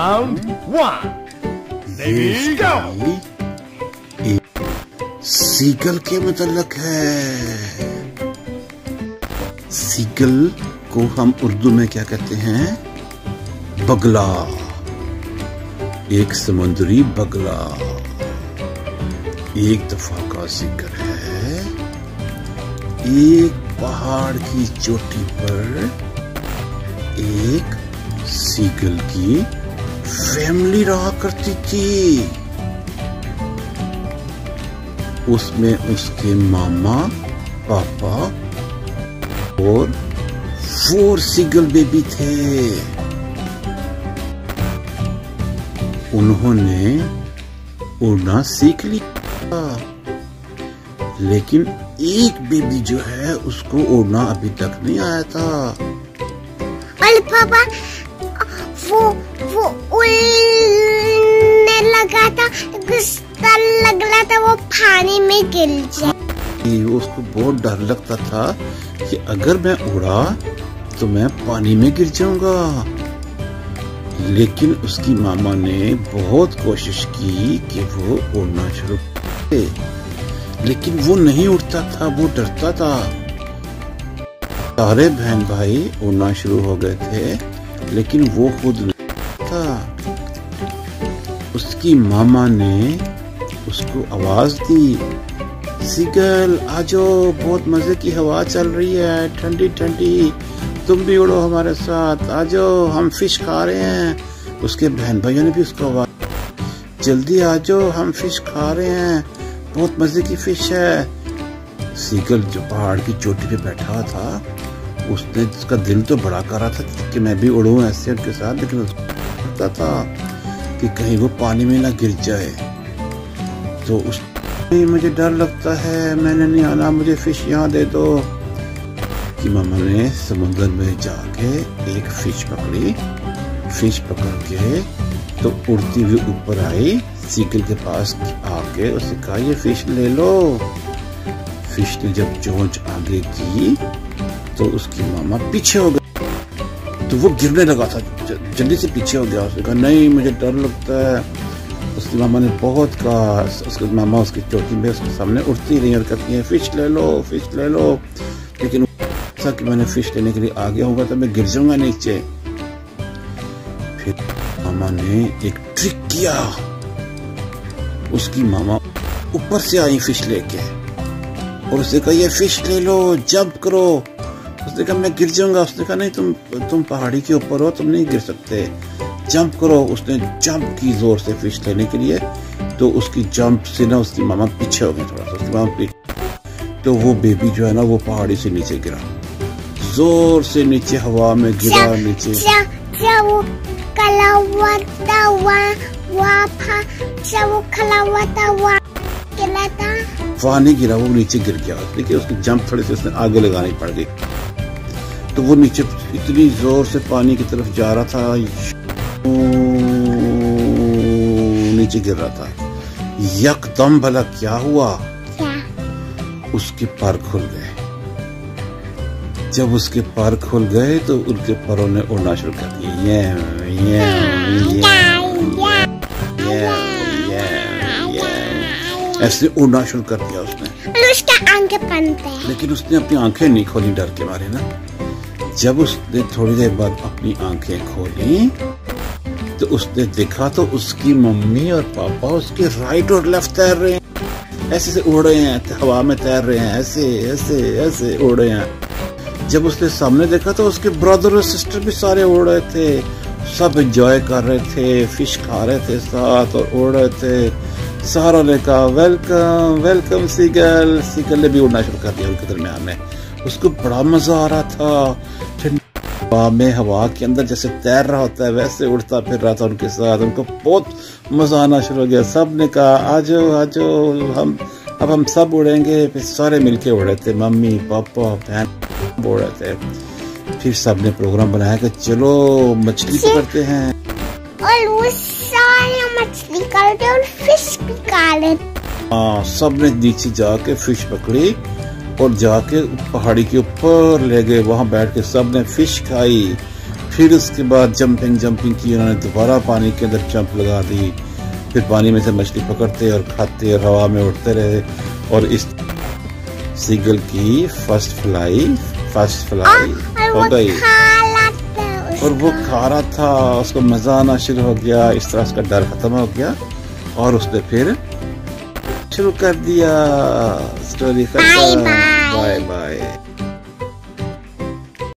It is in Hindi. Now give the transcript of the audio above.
Round one. Ready, go. Seagull के मतलब है। सीगल को हम उर्दू में क्या कहते हैं? बगला। एक समुद्री बगला। एक दफ़ा का ज़िक्र है। एक पहाड़ की चोटी पर एक सीगल की फैमिली रहा करती थी। उसमें उसके मामा, पापा और फोर सीगल बेबी थे। उन्होंने उड़ना सीख लिया लेकिन एक बेबी जो है, उसको उड़ना अभी तक नहीं आया था। पापा पानी में गिर जाए। उसको बहुत डर लगता था कि अगर मैं उड़ा तो मैं पानी में गिर जाऊँगा। लेकिन उसकी मामा ने बहुत कोशिश की कि वो उड़ना शुरू करे। लेकिन वो नहीं उड़ता था, वो डरता था। सारे बहन भाई उड़ना शुरू हो गए थे, लेकिन वो खुद नहीं था। उसकी मामा ने उसको आवाज़ दी। सिगल आजो, बहुत मज़े की हवा चल रही है, ठंडी ठंडी। तुम भी उड़ो हमारे साथ। आजो, हम फ़िश खा रहे हैं। उसके बहन भाइयों ने भी उसको आवाज़ जल्दी आजो, हम फ़िश खा रहे हैं। बहुत मज़े की फ़िश है। सीगल जो पहाड़ की चोटी पे बैठा था, उसने उसका दिल तो बड़ा कर रहा था कि मैं भी उड़ूं ऐसे उनके साथ, लेकिन लगता था कि कहीं वो पानी में ना गिर जाए। तो उस मुझे डर लगता है। मैंने नहीं आना। मुझे फ़िश यहाँ दे दो। कि मामा ने समुद्र में जाके एक फ़िश पकड़ी। फ़िश पकड़ के तो उड़ती हुई ऊपर आई। सीकल के पास आके उसे कहा, ये फ़िश ले लो। फ़िश ने जब चोंच आगे की तो उसकी मामा पीछे हो गए तो वो गिरने लगा था। जल्दी से पीछे हो गया। उसने कहा, नहीं, मुझे डर लगता है। उसकी मामा ने बहुत कहा उसके मामा उसकी चोटी में उसके सामने उठती रही और कहती है फ़िश ले लो फ़िश ले लो लेकिन ऐसा कि मैंने फ़िश लेने के लिए आ गया होगा तो मैं गिर जाऊँगा नीचे फिर मामा ने एक ट्रिक किया उसकी मामा ऊपर से आई फ़िश लेके और उसने कहा ये फ़िश ले लो जंप करो उसने कहा मैं गिर जाऊँगा उसने कहा नहीं तुम तुम पहाड़ी के ऊपर हो तुम नहीं गिर सकते जंप करो उसने जंप की ज़ोर से फ़िश लेने के लिए तो उसकी जंप से ना उसकी मामा पीछे हो गई थोड़ा सा उसकी मामा पीछे तो वो बेबी जो है ना वो पहाड़ी से नीचे गिरा। ज़ोर से नीचे हवा में गिरा नीचे। वो वहाँ नहीं गिरा वो नीचे गिर गया। देखिए उसकी जंप थोड़ी सी उसने आगे लगानी पड़ गई। तो वो नीचे इतनी ज़ोर से पानी की तरफ़ जा रहा था नीचे गिर रहा था। यकदम भला क्या हुआ? क्या? उसके पर खुल गए। जब उसके पर खुल गए तो उनके परों ने उड़ना शुरू कर दिया। ये ये ये ये ये ऐसे उड़ना शुरू कर दिया उसने। आँखें लेकिन उसने अपनी आँखें नहीं खोली डर के मारे ना। जब उसने थोड़ी देर बाद अपनी आँखें खोली तो उसने देखा तो उसकी मम्मी और पापा उसके राइट और लेफ़्ट तैर रहे हैं। ऐसे से उड़ रहे हैं, हवा में तैर रहे हैं, ऐसे ऐसे ऐसे उड़ रहे हैं। जब उसने सामने देखा तो उसके ब्रदर और सिस्टर भी सारे उड़ रहे थे। सब एंजॉय कर रहे थे फ़िश खा रहे थे साथ और उड़ रहे थे। सारा ने कहा वेलकम वेलकम सीगल सीगल ने भी उड़ना शुरू कर दिया उनके दरम्यान में। उसको बड़ा मज़ा आ रहा था। हवा में हवा के अंदर जैसे तैर रहा होता है वैसे उड़ता फिर रहा था उनके साथ। उनको बहुत मज़ा आना शुरू हो गया। सबने कहा आज आज हम अब हम सब उड़ेंगे। फिर सारे मिलके उड़े थे। मम्मी पापा बहन उड़ रहे थे। फिर सबने प्रोग्राम बनाया कि चलो मछली पकड़ते हैं। और वो सारे मछली काटे और फ़िश भी काटे हाँ सबने नीचे जाके फ़िश पकड़ी। और जाके पहाड़ी के ऊपर ले गए। वहाँ बैठ के सबने फ़िश खाई। फिर उसके बाद जंपिंग जंपिंग की उन्होंने दोबारा पानी के अंदर जंप लगा दी। फिर पानी में से मछली पकड़ते और खाते और हवा में उड़ते रहे। और इस सीगल की फ़र्स्ट फ्लाई फ़र्स्ट फ्लाई हो गई। और वो खा रहा था। उसको मज़ा आना शुरू हो गया। इस तरह उसका डर खत्म हो गया। और उसने फिर शुरू कर दिया। स्टोरी खत्म। Bye bye.